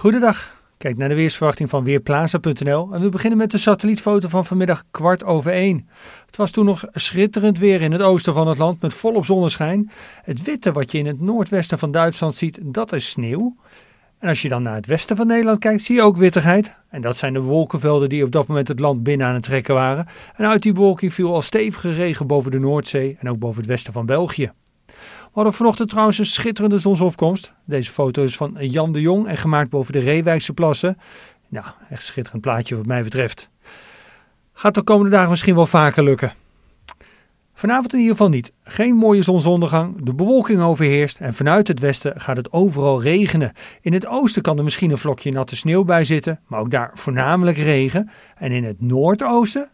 Goedendag. Kijk naar de weersverwachting van Weerplaza.nl en we beginnen met de satellietfoto van vanmiddag kwart over één. Het was toen nog schitterend weer in het oosten van het land met volop zonneschijn. Het witte wat je in het noordwesten van Duitsland ziet, dat is sneeuw. En als je dan naar het westen van Nederland kijkt, zie je ook wittigheid. En dat zijn de wolkenvelden die op dat moment het land binnen aan het trekken waren. En uit die wolking viel al stevige regen boven de Noordzee en ook boven het westen van België. Hadden vanochtend trouwens een schitterende zonsopkomst. Deze foto is van Jan de Jong en gemaakt boven de Reewijkse plassen. Nou, echt schitterend plaatje wat mij betreft. Gaat de komende dagen misschien wel vaker lukken. Vanavond in ieder geval niet. Geen mooie zonsondergang, de bewolking overheerst en vanuit het westen gaat het overal regenen. In het oosten kan er misschien een vlokje natte sneeuw bij zitten, maar ook daar voornamelijk regen. En in het noordoosten,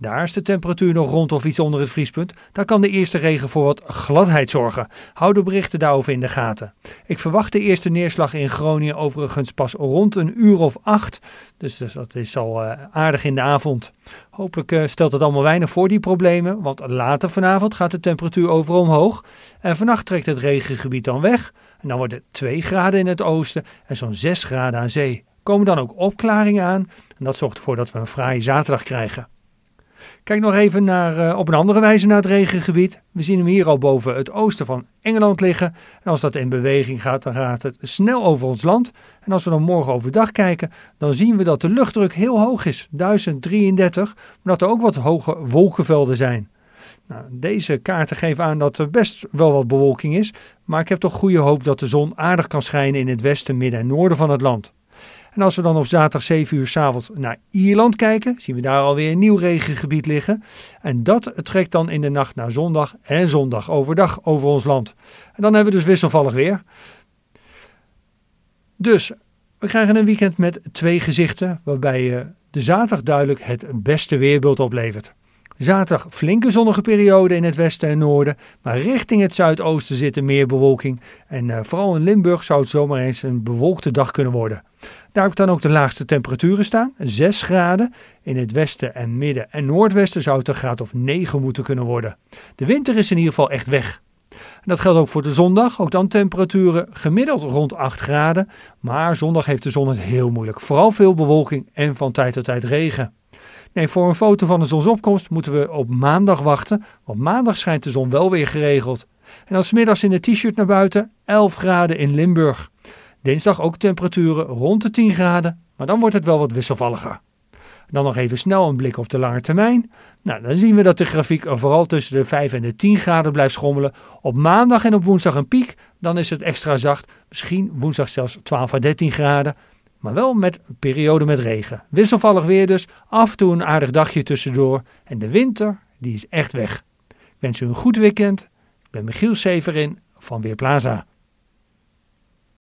daar is de temperatuur nog rond of iets onder het vriespunt. Daar kan de eerste regen voor wat gladheid zorgen. Hou de berichten daarover in de gaten. Ik verwacht de eerste neerslag in Groningen overigens pas rond een uur of acht. Dus, dus dat is al uh, aardig in de avond. Hopelijk uh, stelt het allemaal weinig voor die problemen, want later vanavond gaat de temperatuur overal omhoog. En vannacht trekt het regengebied dan weg. En dan wordt het 2 graden in het oosten en zo'n 6 graden aan zee. Komen dan ook opklaringen aan en dat zorgt ervoor dat we een fraaie zaterdag krijgen. Kijk nog even naar, uh, op een andere wijze naar het regengebied. We zien hem hier al boven het oosten van Engeland liggen. En als dat in beweging gaat, dan gaat het snel over ons land. En als we dan morgen overdag kijken, dan zien we dat de luchtdruk heel hoog is, 1033, maar dat er ook wat hoge wolkenvelden zijn. Nou, deze kaarten geven aan dat er best wel wat bewolking is, maar ik heb toch goede hoop dat de zon aardig kan schijnen in het westen, midden en noorden van het land. En als we dan op zaterdag 7 uur s avonds naar Ierland kijken, zien we daar alweer een nieuw regengebied liggen. En dat trekt dan in de nacht naar zondag en zondag overdag over ons land. En dan hebben we dus wisselvallig weer. Dus we krijgen een weekend met twee gezichten, waarbij je de zaterdag duidelijk het beste weerbeeld oplevert. Zaterdag flinke zonnige periode in het westen en noorden, maar richting het zuidoosten zit er meer bewolking. En uh, vooral in Limburg zou het zomaar eens een bewolkte dag kunnen worden. Daar heb ik dan ook de laagste temperaturen staan, 6 graden. In het westen en midden en noordwesten zou het een graad of 9 moeten kunnen worden. De winter is in ieder geval echt weg. Dat geldt ook voor de zondag. Ook dan temperaturen gemiddeld rond 8 graden. Maar zondag heeft de zon het heel moeilijk. Vooral veel bewolking en van tijd tot tijd regen. Nee, voor een foto van de zonsopkomst moeten we op maandag wachten. Want maandag schijnt de zon wel weer geregeld. En dan middags in de t-shirt naar buiten 11 graden in Limburg. Dinsdag ook temperaturen rond de 10 graden, maar dan wordt het wel wat wisselvalliger. Dan nog even snel een blik op de lange termijn. Nou, dan zien we dat de grafiek vooral tussen de 5 en de 10 graden blijft schommelen. Op maandag en op woensdag een piek, dan is het extra zacht. Misschien woensdag zelfs 12 à 13 graden, maar wel met een periode met regen. Wisselvallig weer dus, af en toe een aardig dagje tussendoor. En de winter, die is echt weg. Ik wens u een goed weekend. Ik ben Michiel Severin van Weerplaza.